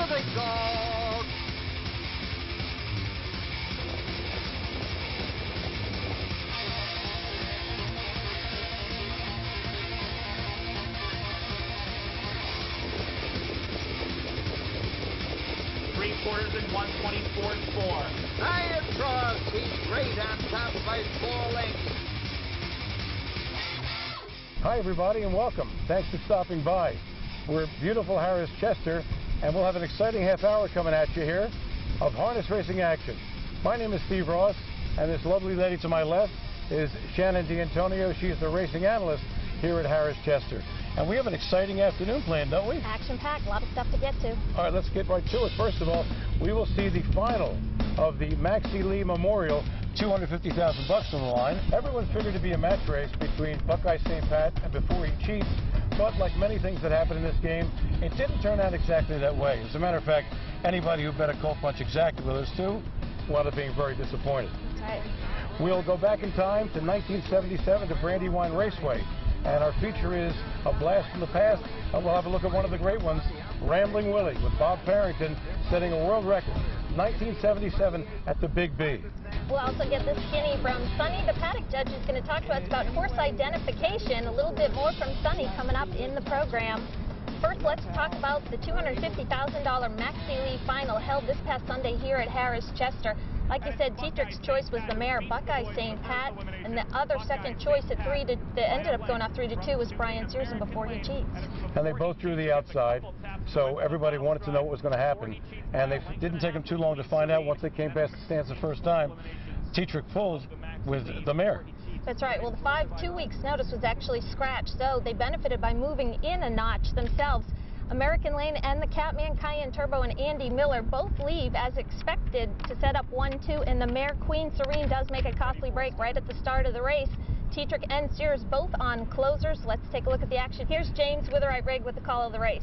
the big dog. Three quarters and 124 and four. Niatros, he's great on top by four lengths. Hi, everybody, and welcome. Thanks for stopping by. We're beautiful Harrah's Chester, and we'll have an exciting half hour coming at you here of harness racing action. My name is Steve Ross, and this lovely lady to my left is Shannon DiAntonio. She's the racing analyst here at Harrah's Chester. And we have an exciting afternoon planned, don't we? Action packed, a lot of stuff to get to. All right, let's get right to it. First of all, we will see the final of the Maxie Lee Memorial 250,000 bucks on the line. Everyone figured to be a match race between Buck I St. Pat and Before He Cheats, but like many things that happen in this game, it didn't turn out exactly that way. As a matter of fact, anybody who bet a Colt Punch exactly with us too, wound up being very disappointed. Right. We'll go back in time to 1977 to Brandywine Raceway. And our feature is a blast from the past. And we'll have a look at one of the great ones, Rambling Willie, with Bob Farrington setting a world record, 1977 at the Big B. We'll also get this skinny from Sunny. Judge is going to talk to us about horse identification. A little bit more from Sunny coming up in the program. First, let's talk about the $250,000 Maxie Lee final held this past Sunday here at Harrah's Chester. Like you said, Tetrick's choice was the mare Buck I St. Pat, and the other second choice at three to that ended up going off three to two was Brian Sears and before he cheats. And they both drew the outside, so everybody wanted to know what was going to happen. And they didn't take them too long to find out once they came past the stands the first time. Tetrick pulls with the mayor. That's right. Well, the five two weeks notice was actually scratched, so they benefited by moving in a notch themselves. American Lane and the Catman Cayenne Turbo and Andy Miller both leave as expected to set up 1-2, and the mare Queen Serene does make a costly break right at the start of the race. Tetrick and Sears both on closers. Let's take a look at the action. Here's James Witherite Rig with the call of the race.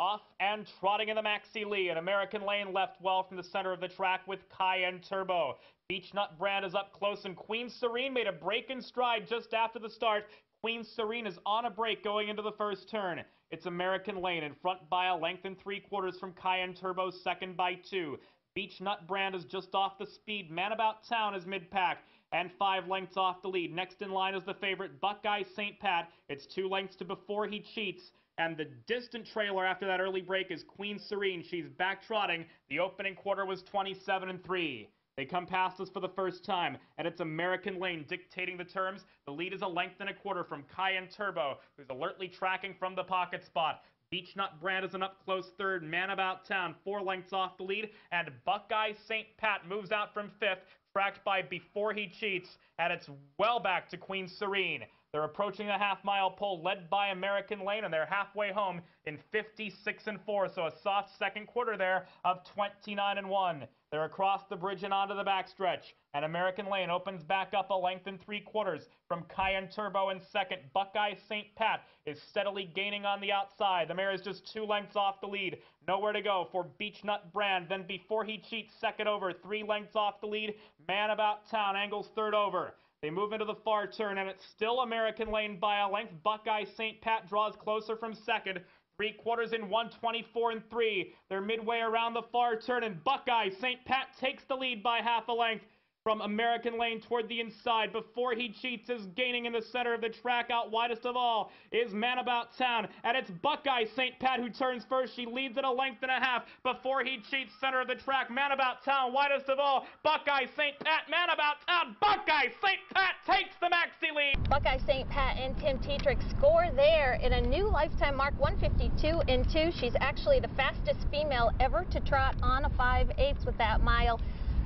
Off and trotting in the Maxie Lee, an American Lane left well from the center of the track with Cayenne Turbo. Beechnut Brand is up close, and Queen Serene made a break in stride just after the start. Queen Serene is on a break going into the first turn. It's American Lane in front by a length and three quarters from Cayenne Turbo, second by two. Beechnut Brand is just off the speed. Man About Town is mid-pack and five lengths off the lead. Next in line is the favorite Buck I St. Pat. It's two lengths to before he cheats. And the distant trailer after that early break is Queen Serene. She's back trotting. The opening quarter was 27 and 3. They come past us for the first time, and it's American Lane dictating the terms. The lead is a length and a quarter from Cayenne Turbo, who's alertly tracking from the pocket spot. Beechnut Brand is an up close third. Man About Town, four lengths off the lead. And Buck I St. Pat moves out from fifth, tracked by Before He Cheats. And it's well back to Queen Serene. They're approaching the half mile pole led by American Lane, and they're halfway home in 56 and 4. So a soft second quarter there of 29 and 1. They're across the bridge and onto the backstretch. And American Lane opens back up a length and three quarters from Cayenne Turbo in second. Buck I St. Pat is steadily gaining on the outside. The mare is just two lengths off the lead. Nowhere to go for Beechnut Brand. Then before he cheats, second over, three lengths off the lead. Man About Town angles third over. They move into the far turn, and it's still American Lane by a length. Buck I St. Pat draws closer from second. Three quarters in 124 and 3. They're midway around the far turn, and Buck I St. Pat takes the lead by half a length from American Lane toward the inside. Before he cheats, is gaining in the center of the track. Out widest of all is Man About Town. And it's Buck I St. Pat who turns first. She leads at a length and a half. Before he cheats, center of the track. Man About Town, widest of all. Buck I St. Pat, Man About Town. Buck I St. Pat takes the maxi lead. Buck I St. Pat and Tim Tetrick score there in a new lifetime mark, 152 and 2. She's actually the fastest female ever to trot on a 5 8 with that mile.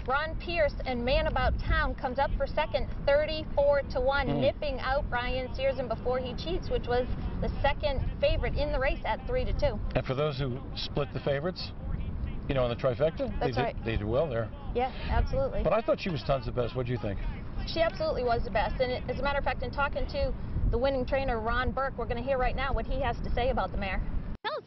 Ron Pierce and Man About Town comes up for second, 34 to 1, Mm. nipping out Brian Sears and Before He Cheats, which was the second favorite in the race at 3 to 2. And for those who split the favorites, you know, in the trifecta, they That's did, right. they did well there. Yeah, absolutely. But I thought she was tons the best. What do you think? She absolutely was the best. And it- as a matter of fact, in talking to the winning trainer, Ron Burke, we're going to hear right now what he has to say about the mare.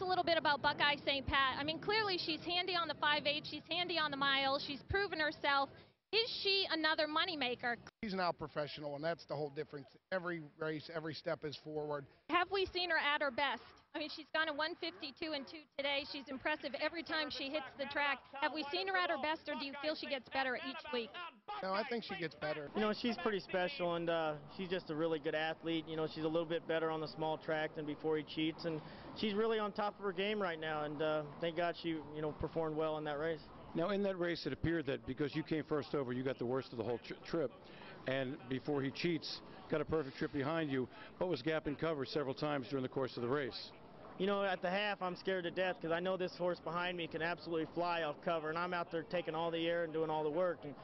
Tell us a little bit about Buck I St. Pat. I mean, clearly she's handy on the 5-8, she's handy on the mile, she's proven herself. Is she another moneymaker? She's now professional, and that's the whole difference. Every race, every step is forward. Have we seen her at her best? I mean, she's gone a 152 and 2 today. She's impressive every time she hits the track. Have we seen her at her best, or do you feel she gets better each week? No, I think she gets better. You know, she's pretty special, and uh, she's just a really good athlete. You know, she's a little bit better on the small track than before he cheats, and she's really on top of her game right now. And uh, thank God she, you know, performed well in that race. Now, in that race, it appeared that because you came first over, you got the worst of the whole tri trip. And before he cheats, got a perfect trip behind you, but was gap in cover several times during the course of the race. You know, at the half, I'm scared to death because I know this horse behind me can absolutely fly off cover, and I'm out there taking all the air and doing all the work. And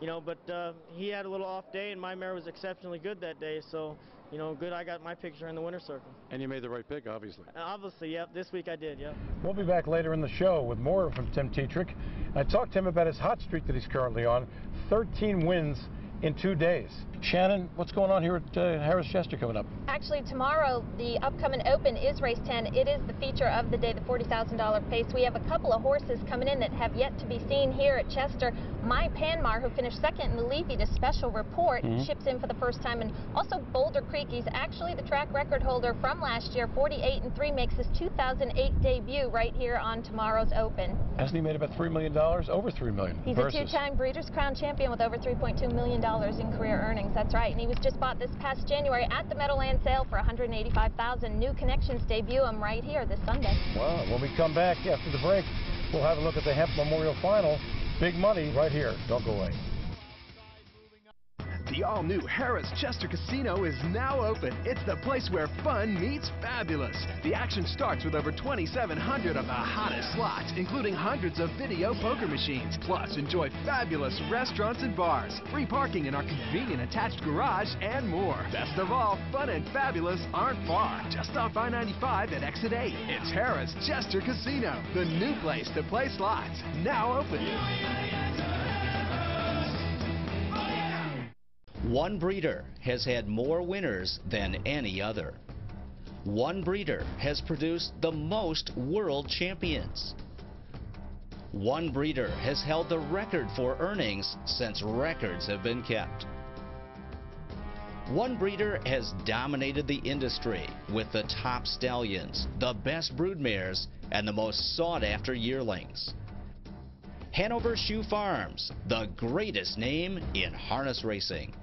you know, but uh, he had a little off day, and my mare was exceptionally good that day. So, you know, good I got my picture in the winner's circle. And you made the right pick, obviously. And obviously, yep. This week I did, yep. We'll be back later in the show with more from Tim Tetrick. I uh, talked to him about his hot streak that he's currently on 13 wins in two days. Shannon, what's going on here at uh, Harrah's Chester coming up? Actually, tomorrow, the upcoming Open is race 10. It is the feature of the day, the $40,000 pace. We have a couple of horses coming in that have yet to be seen here at Chester. My Panmar, who finished second in the Levy, the special report, Mhm. ships in for the first time. And also Boulder Creek, he's actually the track record holder from last year, 48 and 3, makes his 2008 debut right here on tomorrow's Open. Hasn't he made about $3 million? Over 3 million. He's versus. a two-time Breeders' Crown champion with over $3.2 million in career earnings. That's right. And he was just bought this past January at the Meadowland sale for $185,000. New connections debut him right here this Sunday. Wow. When we come back after the break, we'll have a look at the Hempt Memorial Final. Big money right here. Don't go away. The all-new Harrah's Chester Casino is now open. It's the place where fun meets fabulous. The action starts with over 2,700 of the hottest slots, including hundreds of video poker machines. Plus, enjoy fabulous restaurants and bars, free parking in our convenient attached garage, and more. Best of all, fun and fabulous aren't far. Just off I-95 at exit 8. It's Harrah's Chester Casino, the new place to play slots. Now open. One breeder has had more winners than any other. One breeder has produced the most world champions. One breeder has held the record for earnings since records have been kept. One breeder has dominated the industry with the top stallions, the best broodmares, and the most sought after yearlings. Hanover Shoe Farms, the greatest name in harness racing.